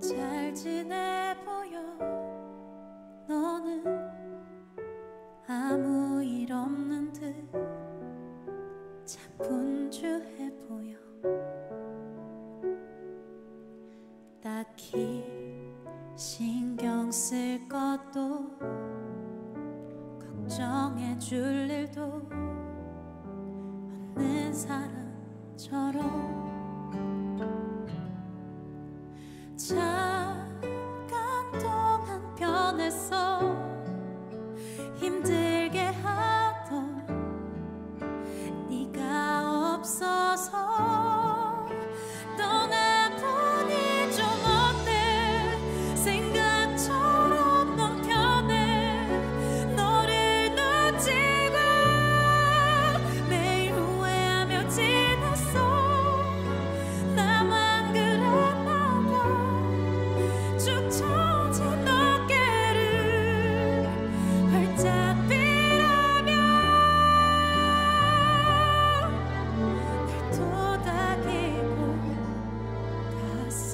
잘 지내 보여. 너는 아무 일 없는 듯 자분주해 보여. 딱히 신경 쓸 것도 걱정해 줄 일도 없는 사람처럼 the sun.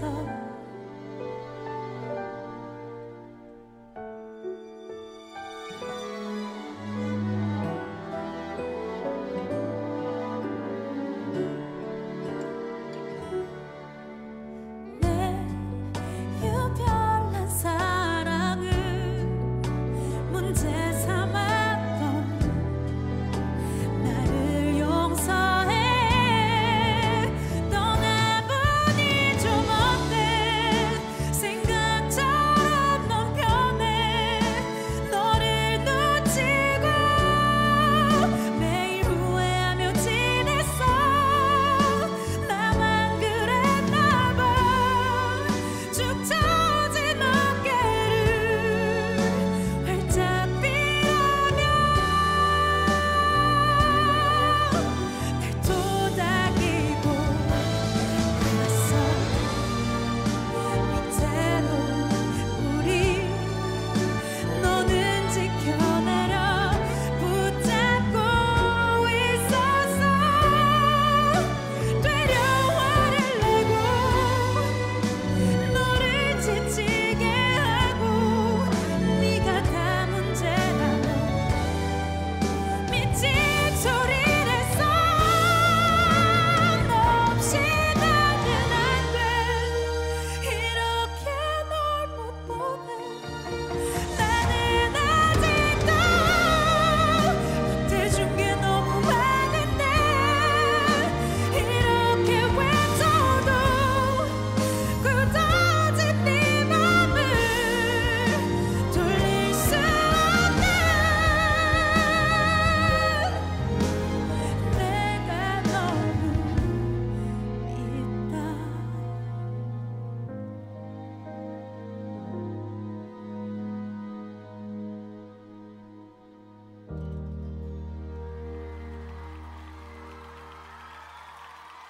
myself